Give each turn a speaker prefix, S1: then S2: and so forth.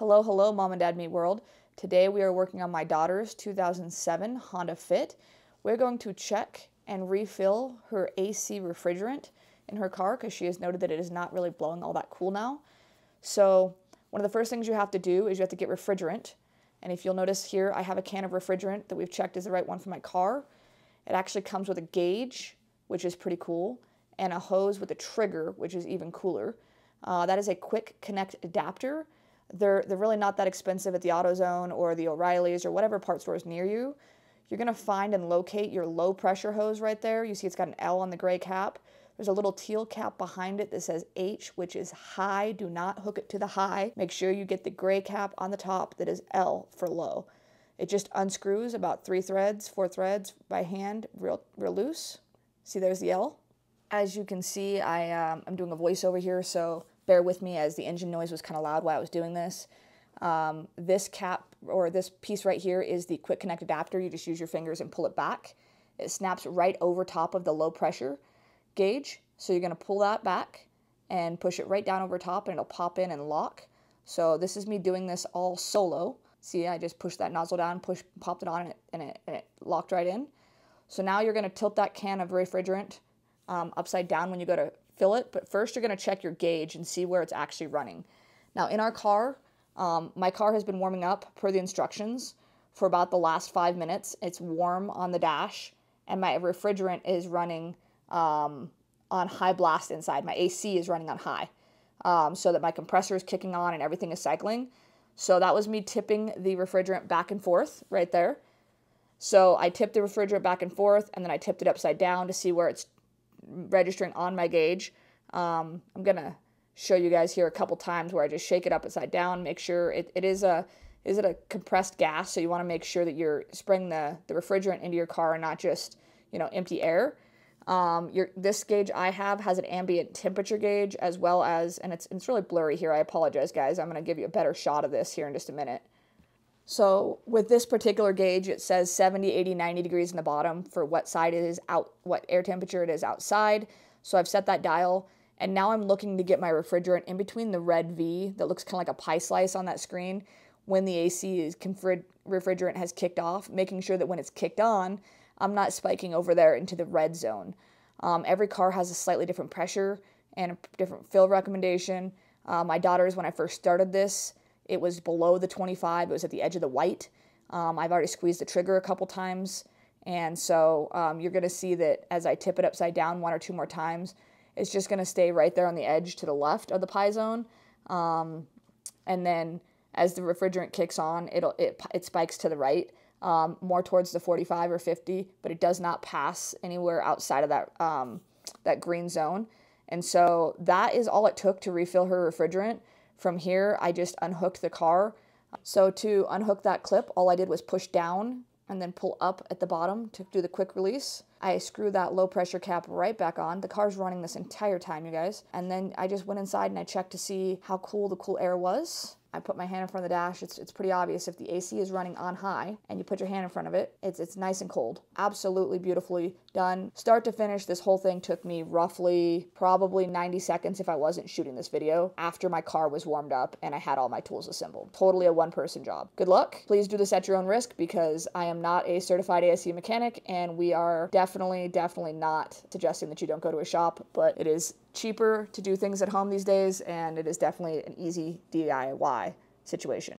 S1: Hello, hello, Mom and Dad Meet World. Today we are working on my daughter's 2007 Honda Fit. We're going to check and refill her AC refrigerant in her car because she has noted that it is not really blowing all that cool now. So one of the first things you have to do is you have to get refrigerant. And if you'll notice here, I have a can of refrigerant that we've checked is the right one for my car. It actually comes with a gauge, which is pretty cool, and a hose with a trigger, which is even cooler. Uh, that is a quick connect adapter. They're, they're really not that expensive at the AutoZone or the O'Reilly's or whatever part stores near you. You're going to find and locate your low pressure hose right there. You see it's got an L on the gray cap. There's a little teal cap behind it that says H, which is high. Do not hook it to the high. Make sure you get the gray cap on the top that is L for low. It just unscrews about three threads, four threads by hand, real, real loose. See, there's the L. As you can see, I, um, I'm doing a voiceover here, so bear with me as the engine noise was kind of loud while I was doing this. Um, this cap or this piece right here is the quick connect adapter. You just use your fingers and pull it back. It snaps right over top of the low pressure gauge. So you're going to pull that back and push it right down over top and it'll pop in and lock. So this is me doing this all solo. See, I just pushed that nozzle down, push, popped it on, and it, and it, and it locked right in. So now you're going to tilt that can of refrigerant um, upside down when you go to fill it. But first, you're going to check your gauge and see where it's actually running. Now, in our car, um, my car has been warming up per the instructions for about the last five minutes. It's warm on the dash, and my refrigerant is running um, on high blast inside. My AC is running on high, um, so that my compressor is kicking on and everything is cycling. So that was me tipping the refrigerant back and forth right there. So I tipped the refrigerant back and forth, and then I tipped it upside down to see where it's registering on my gauge. Um, I'm gonna show you guys here a couple times where I just shake it up upside down, make sure it, it is a is it a compressed gas, so you want to make sure that you're spraying the, the refrigerant into your car and not just you know empty air. Um, your this gauge I have has an ambient temperature gauge as well as, and it's it's really blurry here. I apologize, guys. I'm gonna give you a better shot of this here in just a minute. So with this particular gauge, it says 70, 80, 90 degrees in the bottom for what side it is out, what air temperature it is outside. So I've set that dial. And now I'm looking to get my refrigerant in between the red V that looks kind of like a pie slice on that screen when the AC is refrigerant has kicked off, making sure that when it's kicked on, I'm not spiking over there into the red zone. Um, every car has a slightly different pressure and a different fill recommendation. Uh, my daughter's, when I first started this, it was below the 25. It was at the edge of the white. Um, I've already squeezed the trigger a couple times. And so um, you're going to see that as I tip it upside down one or two more times, it's just going to stay right there on the edge to the left of the pie zone. Um, and then as the refrigerant kicks on, it'll it, it spikes to the right, um, more towards the 45 or 50, but it does not pass anywhere outside of that um, that green zone. And so that is all it took to refill her refrigerant. From here, I just unhooked the car. So to unhook that clip, all I did was push down and then pull up at the bottom to do the quick release. I screw that low pressure cap right back on. The car's running this entire time, you guys. And then I just went inside and I checked to see how cool the cool air was. I put my hand in front of the dash. It's, it's pretty obvious if the AC is running on high and you put your hand in front of it, it's, it's nice and cold. Absolutely beautifully done. Start to finish, this whole thing took me roughly probably 90 seconds if I wasn't shooting this video after my car was warmed up and I had all my tools assembled. Totally a one person job. Good luck. Please do this at your own risk because I am not a certified ASE mechanic and we are definitely, definitely not suggesting that you don't go to a shop, but it is cheaper to do things at home these days, and it is definitely an easy DIY situation.